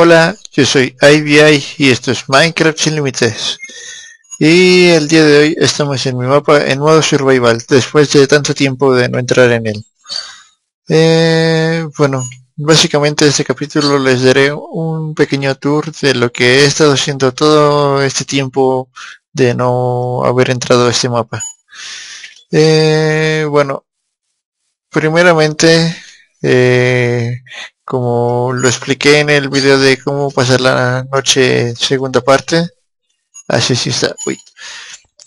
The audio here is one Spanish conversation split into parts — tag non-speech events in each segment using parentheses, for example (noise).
Hola, yo soy IBI y esto es Minecraft sin límites. Y el día de hoy estamos en mi mapa en modo survival, después de tanto tiempo de no entrar en él. Eh, bueno, básicamente este capítulo les daré un pequeño tour de lo que he estado haciendo todo este tiempo de no haber entrado a este mapa. Eh, bueno, primeramente eh, como lo expliqué en el video de cómo pasar la noche segunda parte así sí está uy.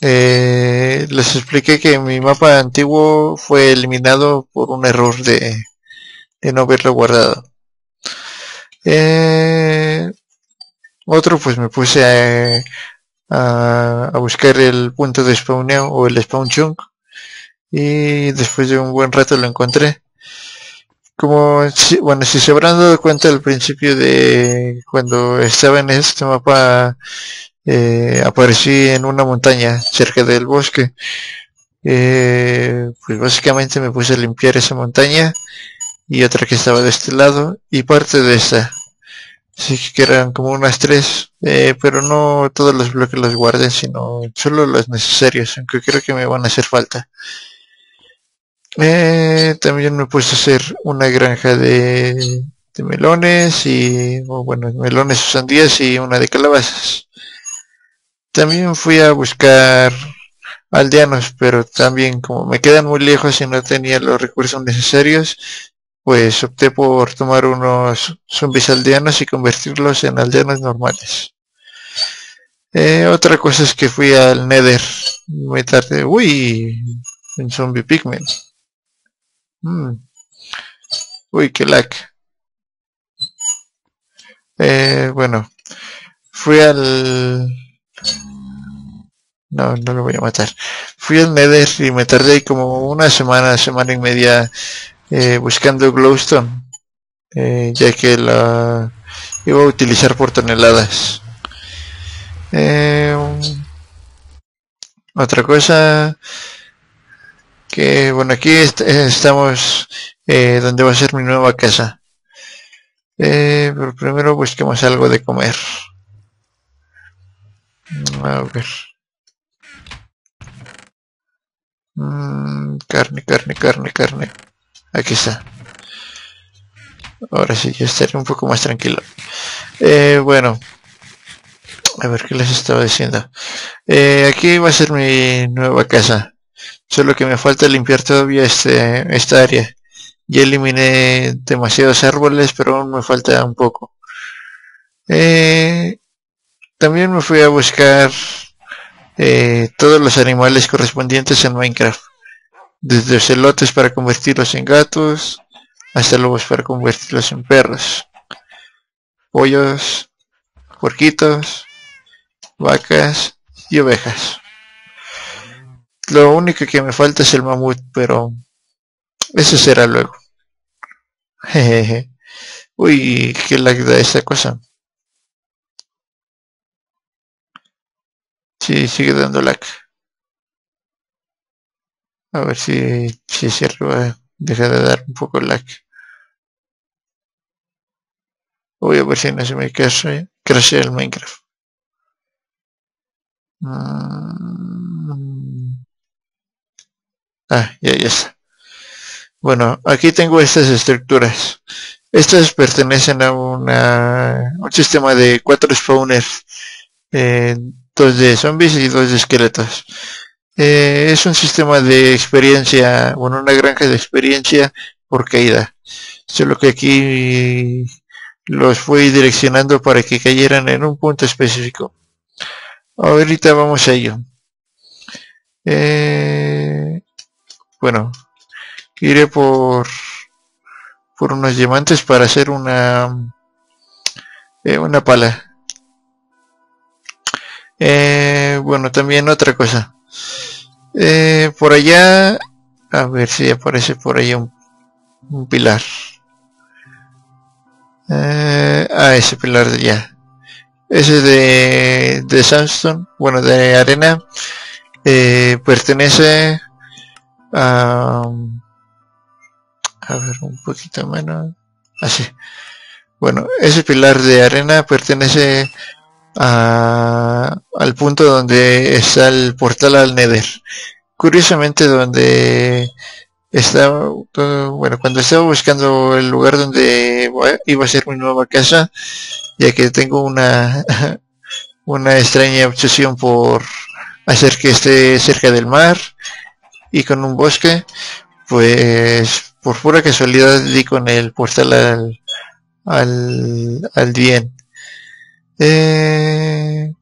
Eh, les expliqué que mi mapa antiguo fue eliminado por un error de, no haberlo guardado. Eh, otro pues me puse a, a, buscar el punto de spawneo o el spawn chunk y después de un buen rato lo encontré como bueno si se habrán dado cuenta al principio de cuando estaba en este mapa eh, aparecí en una montaña cerca del bosque. Eh, pues básicamente me puse a limpiar esa montaña y otra que estaba de este lado y parte de esta. Así que eran como unas tres eh, pero no todos los bloques los guarden sino solo los necesarios aunque creo que me van a hacer falta eh, también me puse a hacer una granja de, melones y, bueno, melones sandías y una de calabazas. También fui a buscar aldeanos, pero también como me quedan muy lejos y no tenía los recursos necesarios, pues opté por tomar unos zombies aldeanos y convertirlos en aldeanos normales. Eh, otra cosa es que fui al Nether muy tarde. Uy, un zombie pigment. Mm. Uy, qué lag. Eh, bueno, fui al... No, no lo voy a matar. Fui al Nether y me tardé como una semana, semana y media eh, buscando glowstone, eh, ya que la iba a utilizar por toneladas. Eh, otra cosa que bueno aquí estamos eh, donde va a ser mi nueva casa. Eh, pero primero busquemos algo de comer. A ver. Mm, carne carne carne carne. Aquí está. Ahora sí ya estaré un poco más tranquilo. Eh, bueno. A ver qué les estaba diciendo aquí va a ser mi nueva casa Solo que me falta limpiar todavía este, esta área. Ya eliminé demasiados árboles, pero aún me falta un poco. Eh, también me fui a buscar eh, todos los animales correspondientes en Minecraft. Desde celotes para convertirlos en gatos, hasta lobos para convertirlos en perros. Pollos, puerquitos, vacas y ovejas. Lo único que me falta es el mamut, pero eso será luego. Jejeje. Uy, qué lag da esa cosa. Sí, sigue dando lag. A ver si, si se arriba deja de dar un poco lag. Voy a ver si no se me crashe, el Minecraft. Mm. Ah, ya, ya está. Bueno, aquí tengo estas estructuras. Estas pertenecen a una, un sistema de cuatro spawners. Eh, dos de zombies y dos de esqueletos. Eh, es un sistema de experiencia, bueno, una granja de experiencia por caída. Solo que aquí los fui direccionando para que cayeran en un punto específico. Ahorita vamos a ello. Eh, bueno, iré por por unos diamantes para hacer una eh, una pala. Eh, bueno, también otra cosa. Eh, por allá, a ver si aparece por allá un, un pilar. Eh, ah, ese pilar de allá. Ese de, de sandstone, bueno, de arena, pertenece a, a ver un poquito menos así Bueno, ese pilar de arena pertenece al punto donde está el portal al Nether. Curiosamente donde estaba, bueno, cuando estaba buscando el lugar donde iba a ser mi nueva casa, ya que tengo una, (laughs) una extraña obsesión por hacer que esté cerca del mar y con un bosque, pues por pura casualidad di con el portal al, al, al bien. Eh,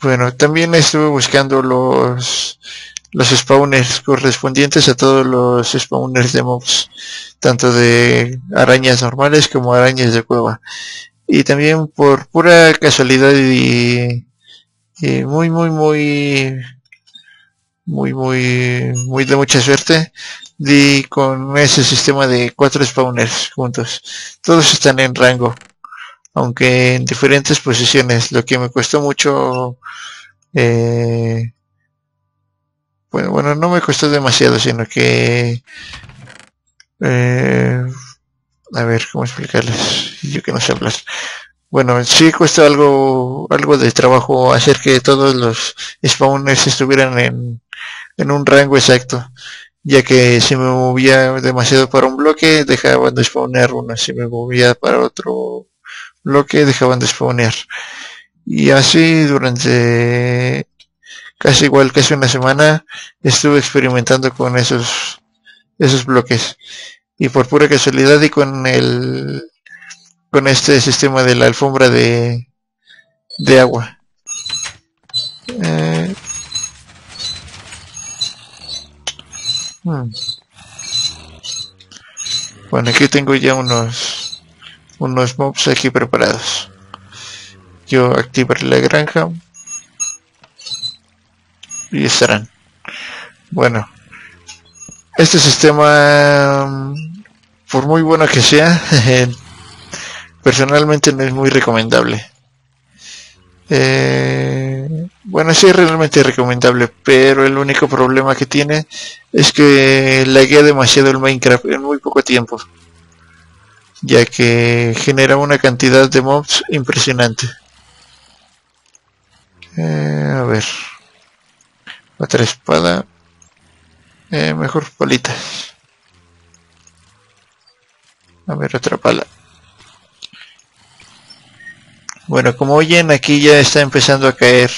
bueno, también estuve buscando los los spawners correspondientes a todos los spawners de mobs, tanto de arañas normales como arañas de cueva. Y también por pura casualidad y, muy muy muy muy muy muy de mucha suerte di con ese sistema de cuatro spawners juntos. Todos están en rango, aunque en diferentes posiciones, lo que me costó mucho eh, bueno, bueno, no me costó demasiado, sino que... Eh, a ver, ¿cómo explicarles? Yo que no sé hablar. Bueno, sí cuesta algo, algo de trabajo hacer que todos los spawners estuvieran en, en un rango exacto, ya que si me movía demasiado para un bloque, dejaban de spawnear uno, si me movía para otro bloque, dejaban de spawnear. Y así durante casi igual hace una semana estuve experimentando con esos esos bloques y por pura casualidad y con el con este sistema de la alfombra de de agua eh, hmm. bueno aquí tengo ya unos unos mobs aquí preparados yo activaré la granja y estarán. Bueno, este sistema, por muy bueno que sea, (laughs) personalmente no es muy recomendable. Eh, bueno, sí es realmente recomendable, pero el único problema que tiene es que laguea demasiado el Minecraft en muy poco tiempo, ya que genera una cantidad de mobs impresionante. Eh, a ver. Otra espada. Eh, mejor palitas. A ver, otra pala. Bueno, como oyen, aquí ya está empezando a caer.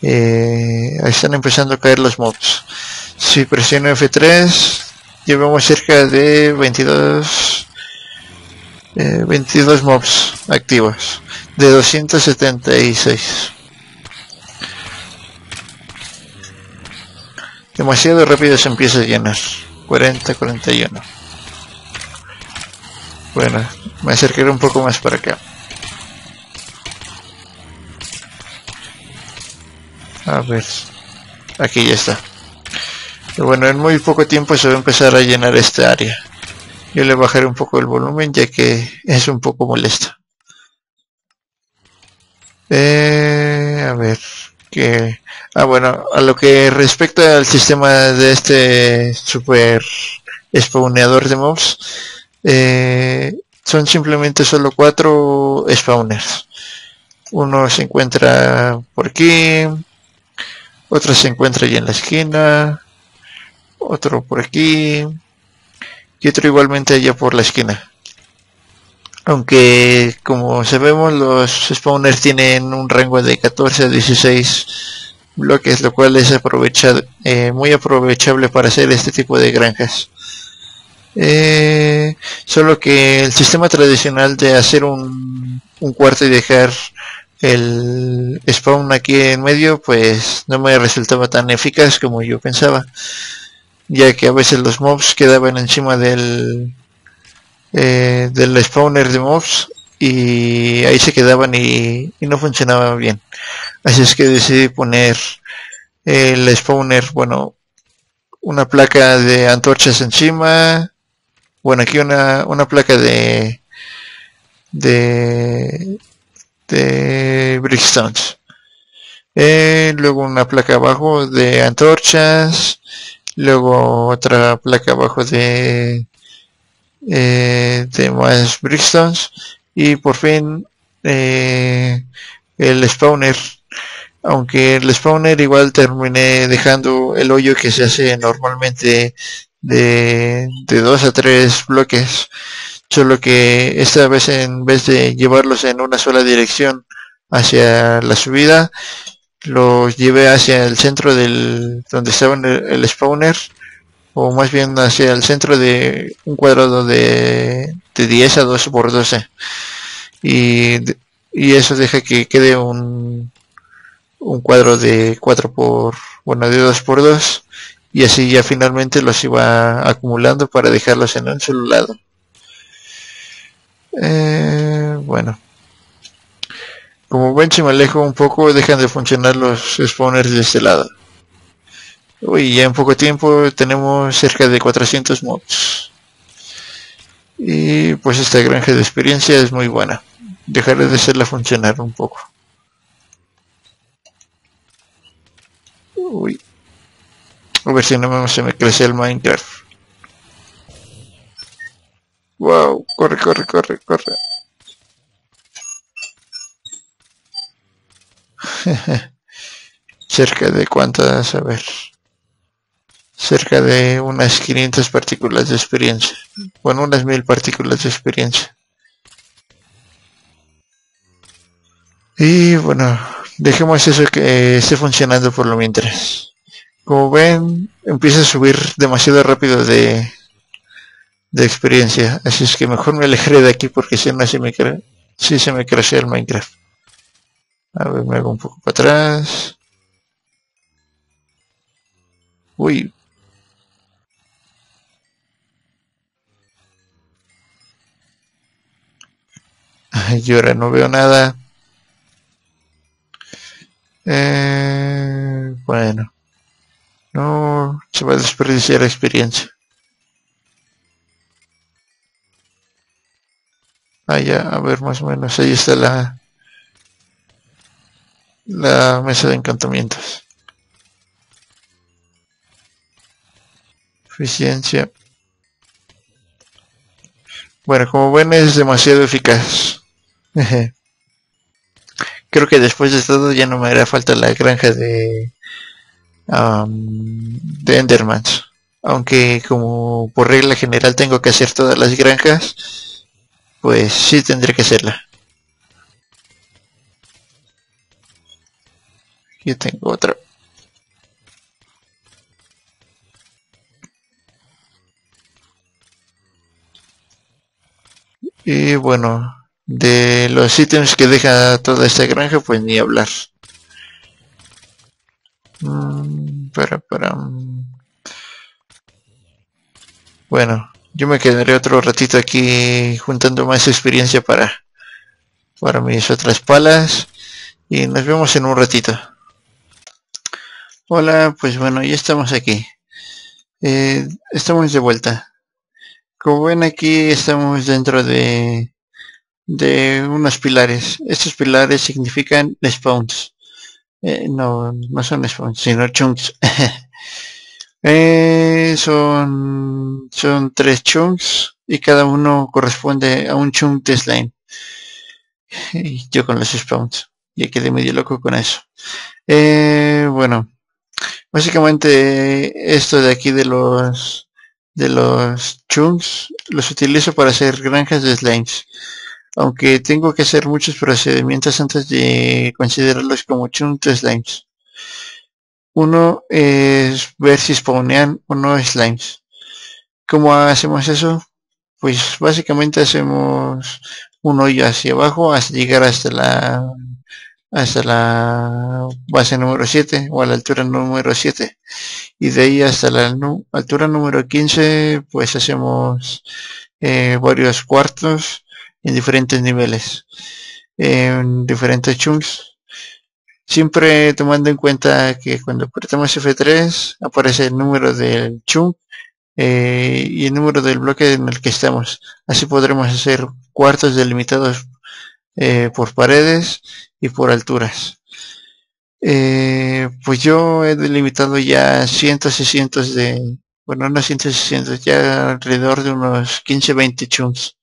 Eh, están empezando a caer los mobs. Si presiono F3, llevamos cerca de 22, 22 eh, mobs activos de 276. Demasiado rápido se empieza a llenar. 40, 41. Bueno, me acercaré un poco más para acá. A ver. Aquí ya está. Pero bueno, en muy poco tiempo se va a empezar a llenar esta área. Yo le bajaré un poco el volumen ya que es un poco molesto. Eh, a ver, que Ah, bueno, a lo que respecta al sistema de este super spawneador de mobs, eh, son simplemente solo cuatro spawners. Uno se encuentra por aquí, otro se encuentra allí en la esquina, otro por aquí y otro igualmente allá por la esquina. Aunque como sabemos los spawners tienen un rango de 14 a 16 bloques, lo cual es aprovechado, eh, muy aprovechable para hacer este tipo de granjas. Eh, solo que el sistema tradicional de hacer un, un cuarto y dejar el spawn aquí en medio, pues no me resultaba tan eficaz como yo pensaba, ya que a veces los mobs quedaban encima del, eh, del spawner de mobs y ahí se quedaban y, y no funcionaba bien. Así es que decidí poner el spawner, bueno, una placa de antorchas encima. Bueno, aquí una, una placa de de de brickstones. Eh, luego una placa abajo de antorchas. Luego otra placa abajo de eh, de más brickstones y por fin eh, el spawner aunque el spawner igual terminé dejando el hoyo que se hace normalmente de, de dos a tres bloques solo que esta vez en vez de llevarlos en una sola dirección hacia la subida los llevé hacia el centro del donde estaba el, spawner o más bien hacia el centro de un cuadrado de, de 10 a 12 por 12 y, y eso deja que quede un, un cuadro de 4 por bueno de 2 por 2 y así ya finalmente los iba acumulando para dejarlos en un solo lado eh, bueno. Como ven si me alejo un poco dejan de funcionar los spawners de este lado. Uy ya en poco tiempo tenemos cerca de 400 mods. Y pues esta granja de experiencia es muy buena. Dejaré de hacerla funcionar un poco. Uy. A ver si no se me crece el Minecraft. Wow, corre, corre, corre, corre. (laughs) Cerca de cuántas, a ver. Cerca de unas 500 partículas de experiencia. Bueno, unas mil partículas de experiencia. Y bueno, dejemos eso que esté funcionando por lo mientras. Como ven, empieza a subir demasiado rápido de, de experiencia. Así es que mejor me alejaré de aquí porque si no se me, si se me crece el Minecraft. A ver, me hago un poco para atrás. Uy. Yo ahora no veo nada. Eh, bueno. No se va a desperdiciar la experiencia. Ah, ya, a ver, más o menos. Ahí está la, la mesa de encantamientos. Eficiencia. Bueno, como ven es demasiado eficaz. (laughs) creo que después de todo ya no me hará falta la granja de de Endermans aunque como por regla general tengo que hacer todas las granjas pues sí tendré que hacerla aquí tengo otra y bueno de los ítems que deja toda esta granja, pues ni hablar. Mm, para, para. Mm. Bueno, yo me quedaré otro ratito aquí juntando más experiencia para, para mis otras palas y nos vemos en un ratito. Hola, pues bueno, ya estamos aquí. Eh, estamos de vuelta. Como ven aquí estamos dentro de de unos pilares. Estos pilares significan spawns. Eh, no, no son spawns, sino chunks. (laughs) eh, son, son tres chunks y cada uno corresponde a un chunk de slime. Yo con los spawns. Ya quedé medio loco con eso. Eh, bueno, básicamente esto de aquí de los de los chunks los utilizo para hacer granjas de slimes aunque tengo que hacer muchos procedimientos antes de considerarlos como chunk slimes. Uno es ver si spawnean o no slimes. ¿Cómo hacemos eso? Pues básicamente hacemos un hoyo hacia abajo hasta llegar hasta la hasta la base número 7 o a la altura número 7 y de ahí hasta la altura número 15 pues hacemos eh, varios cuartos en diferentes niveles, en diferentes chunks. Siempre tomando en cuenta que cuando apretamos F3 aparece el número del chunk eh, y el número del bloque en el que estamos. Así podremos hacer cuartos delimitados eh, por paredes y por alturas. Eh, pues yo he delimitado ya cientos y cientos de, bueno, no 160, ya alrededor de unos 15-20 chunks.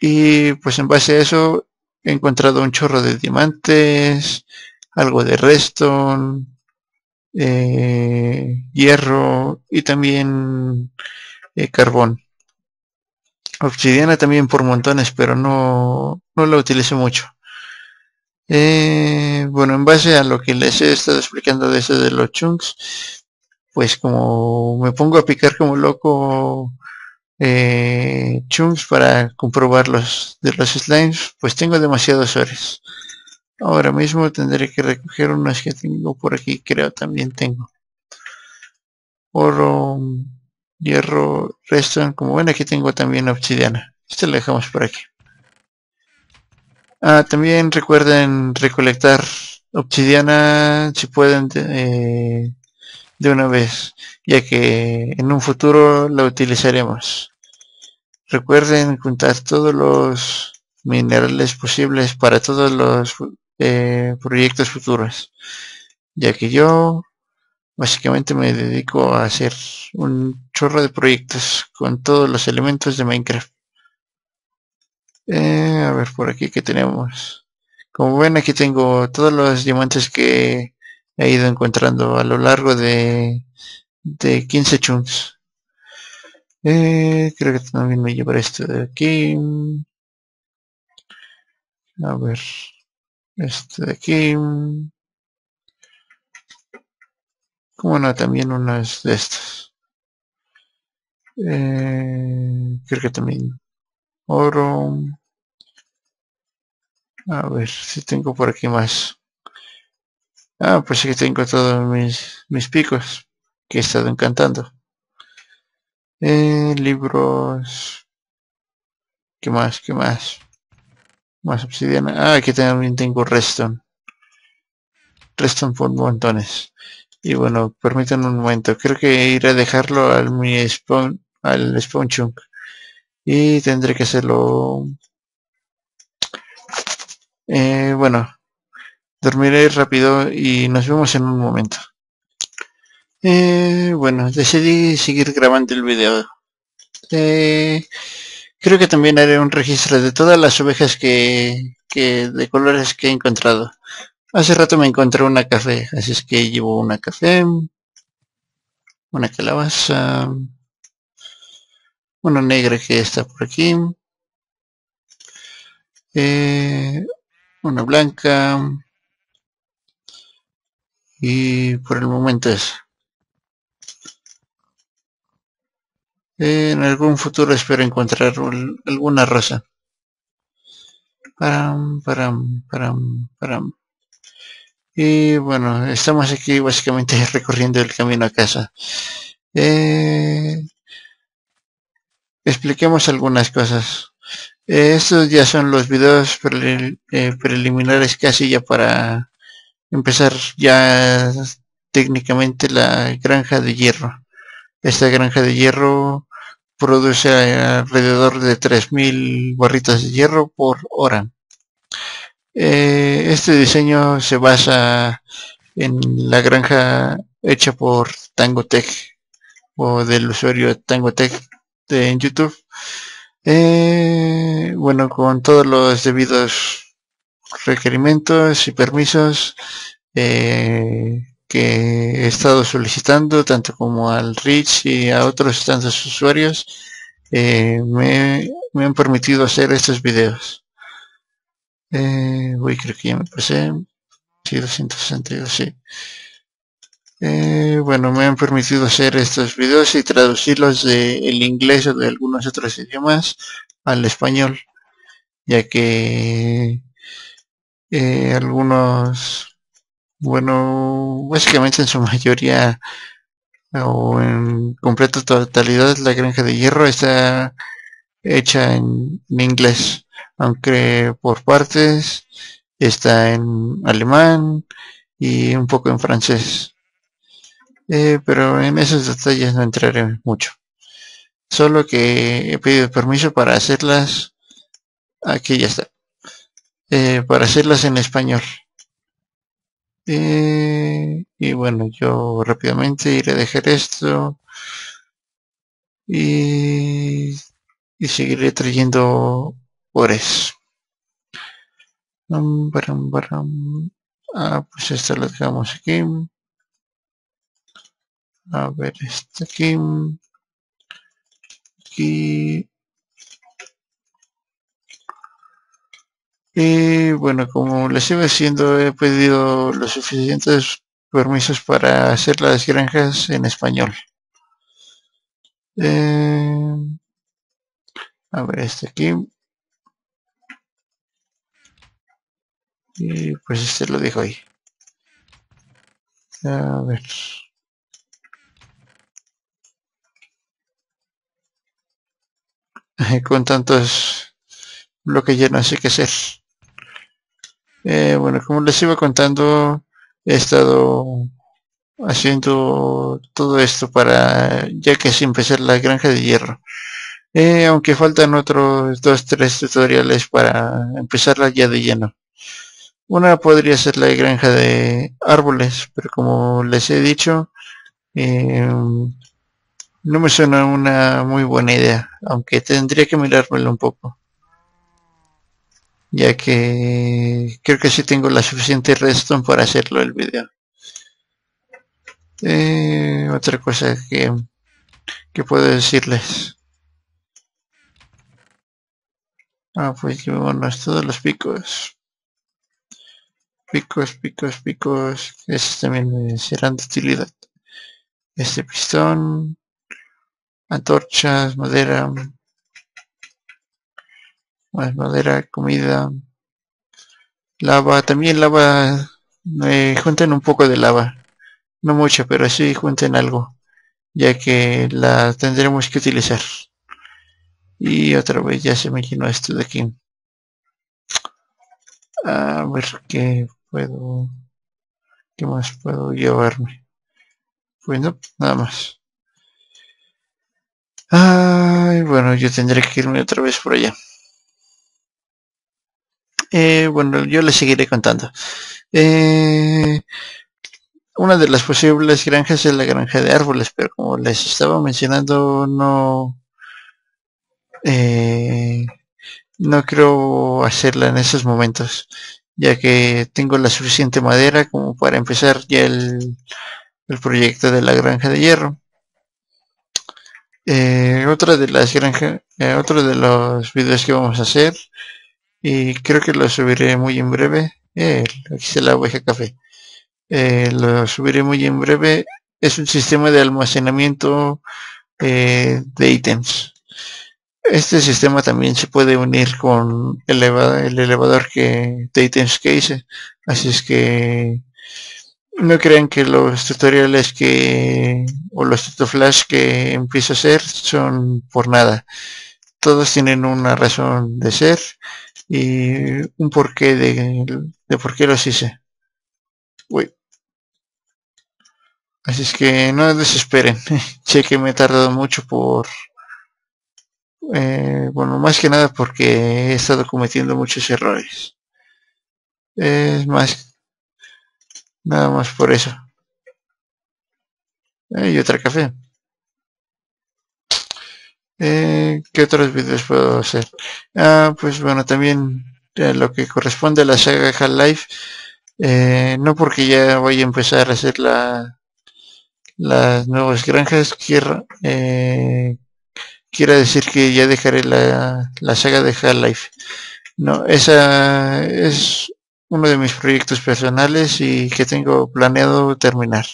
Y pues en base a eso he encontrado un chorro de diamantes, algo de redstone, eh, hierro y también eh, carbón. Obsidiana también por montones, pero no, no la utilizo mucho. Eh, bueno, en base a lo que les he estado explicando de eso de los chunks, pues como me pongo a picar como loco eh, chunks para comprobar los de los slimes, pues tengo demasiados horas. Ahora mismo tendré que recoger unos que tengo por aquí, creo también tengo. Oro, hierro, resto, como ven aquí tengo también obsidiana. Esto lo dejamos por aquí. Ah, también recuerden recolectar obsidiana si pueden eh, de una vez, ya que en un futuro la utilizaremos. Recuerden juntar todos los minerales posibles para todos los eh, proyectos futuros, ya que yo básicamente me dedico a hacer un chorro de proyectos con todos los elementos de Minecraft. Eh, a ver por aquí que tenemos. Como ven aquí tengo todos los diamantes que he ido encontrando a lo largo de, de 15 chunks. Eh, creo que también me llevaré esto de aquí. A ver. Este de aquí. Como no, también unas de estas. Eh, creo que también oro. A ver si tengo por aquí más. Ah, pues sí que tengo todos mis, mis picos que he estado encantando. Eh, libros. ¿Qué más? ¿Qué más? Más obsidiana. Ah, aquí también tengo redstone. Redstone por montones. Y bueno, permítanme un momento. Creo que iré a dejarlo al mi spawn, al spawn chunk. Y tendré que hacerlo. Eh, bueno, dormiré rápido y nos vemos en un momento. Eh, bueno, decidí seguir grabando el video. Eh, creo que también haré un registro de todas las ovejas que, de colores que he encontrado. Hace rato me encontré una café, así es que llevo una café, una calabaza, una negra que está por aquí, eh, una blanca y por el momento es En algún futuro espero encontrar alguna rosa. Param, param, param, param. Y bueno, estamos aquí básicamente (laughs) recorriendo el camino a casa. Eh, expliquemos algunas cosas. Eh, estos ya son los videos eh, preliminares casi ya para empezar ya técnicamente la granja de hierro. Esta granja de hierro produce alrededor de 3.000 barritas de hierro por hora. Eh, este diseño se basa en la granja hecha por Tangotech o del usuario Tangotech de, en YouTube. Eh, bueno, con todos los debidos requerimientos y permisos, eh, que he estado solicitando tanto como al Rich y a otros tantos usuarios eh, me, han permitido hacer estos videos. Eh, voy creo que ya me pasé. Sí 262 sí. Eh, bueno me han permitido hacer estos videos y traducirlos del inglés o de algunos otros idiomas al español ya que eh, algunos bueno, básicamente en su mayoría o en completa totalidad la granja de hierro está hecha en, inglés, aunque por partes está en alemán y un poco en francés. Eh, pero en esos detalles no entraré mucho. Solo que he pedido permiso para hacerlas. Aquí ya está. Eh, para hacerlas en español. Eh, y bueno, yo rápidamente iré a dejar esto. y, y seguiré trayendo ores. Ah, pues esto lo dejamos aquí. A ver, este aquí. Aquí. Y bueno, como les iba diciendo, he pedido los suficientes permisos para hacer las granjas en español. Eh, a ver, este aquí. Y pues este lo dejo ahí. A ver. (laughs) Con tantos bloques ya no sé qué hacer. Eh, bueno, como les iba contando, he estado haciendo todo esto para ya que sin empezar la granja de hierro. Eh, aunque faltan otros dos, tres tutoriales para empezarla ya de lleno. Una podría ser la granja de árboles, pero como les he dicho, eh, no me suena una muy buena idea, aunque tendría que mirármelo un poco. Ya que creo que sí tengo la suficiente redstone para hacerlo el video. Eh, otra cosa que, que puedo decirles. Ah, pues llevamos todos los picos picos, picos, picos, estos también serán de utilidad. Este pistón, antorchas, madera, más madera, comida, lava, también lava, me junten un poco de lava, no mucho, pero sí junten algo, ya que la tendremos que utilizar. Y otra vez ya se me llenó esto de aquí. A ver qué puedo... ¿Qué más puedo llevarme? Pues no, nada más. Ay, bueno, yo tendré que irme otra vez por allá. Eh, bueno, yo les seguiré contando. Eh, una de las posibles granjas es la granja de árboles, pero como les estaba mencionando, no... Eh, no creo hacerla en esos momentos ya que tengo la suficiente madera como para empezar ya el, proyecto de la granja de hierro. Eh, otra de las granjas, eh, otro de los videos que vamos a hacer y creo que lo subiré muy en breve. Eh, aquí se la oveja café. Eh, lo subiré muy en breve. Es un sistema de almacenamiento de ítems. Este sistema también se puede unir con el elevador que, de ítems que hice. Así es que no crean que los tutoriales que o los tutoflash que empiezo a hacer son por nada. Todos tienen una razón de ser y un porqué de, de por qué los hice. Uy. Así es que no desesperen. (laughs) sé que me he tardado mucho por eh, bueno, más que nada porque he estado cometiendo muchos errores. Es más, nada más por eso. Eh, y otra café. Eh, ¿Qué otros videos puedo hacer? Ah, pues bueno, también lo que corresponde a la saga Half-Life. no porque ya voy a empezar a hacer la, las nuevas granjas, quiero, quiere decir que ya dejaré la, saga de Half-Life. No, esa es uno de mis proyectos personales y que tengo planeado terminar.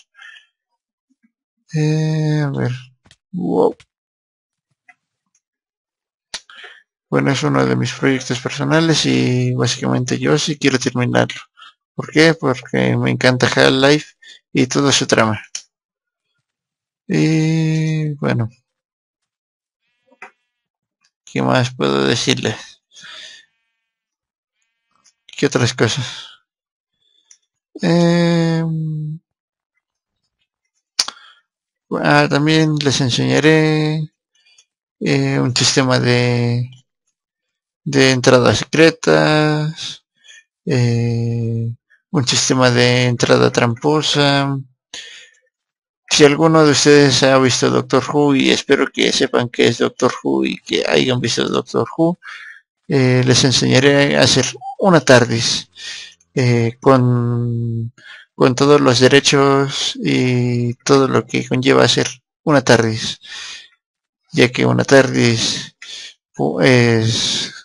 Eh, a ver. Wow. Bueno, es uno de mis proyectos personales y básicamente yo sí quiero terminarlo. ¿Por qué? Porque me encanta Half-Life y todo su trama. Y bueno. ¿Qué más puedo decirles? ¿Qué otras cosas? Ah, también les enseñaré eh, un sistema de, de entradas secretas, eh, un sistema de entrada tramposa, si alguno de ustedes ha visto Doctor Who y espero que sepan que es Doctor Who y que hayan visto Doctor Who, eh, les enseñaré a hacer una TARDIS eh, con, con todos los derechos y todo lo que conlleva hacer una TARDIS, ya que una TARDIS es,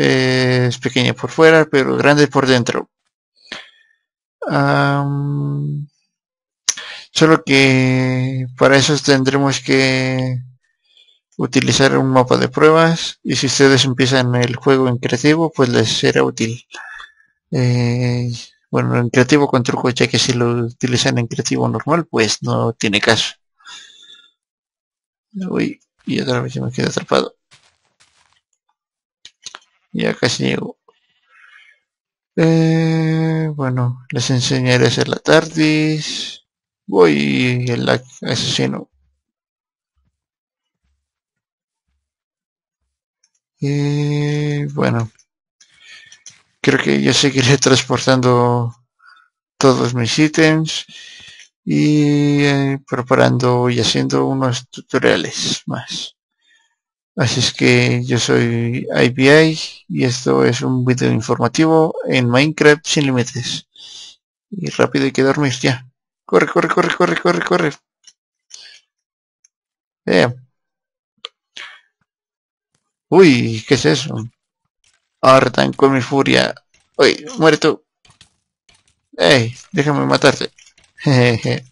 es pequeña por fuera pero grande por dentro. Solo que para eso tendremos que utilizar un mapa de pruebas y si ustedes empiezan el juego en creativo pues les será útil. Eh, bueno, en creativo con truco ya que si lo utilizan en creativo normal pues no tiene caso. Y otra vez me queda atrapado. Ya casi llego. Eh, bueno, les enseñaré a hacer la TARDIS. Voy el asesino. Y bueno, creo que ya seguiré (laughs) transportando todos mis ítems y eh, preparando y haciendo unos tutoriales más. Así es que yo soy IBI y esto es un video informativo en Minecraft sin límites. Y rápido hay que dormir ya. Corre, corre, corre, corre, corre, corre. Eh. Uy, ¿qué es eso? Artan con mi furia. Uy, muere tú. Ey, déjame matarte. (laughs) Jejeje.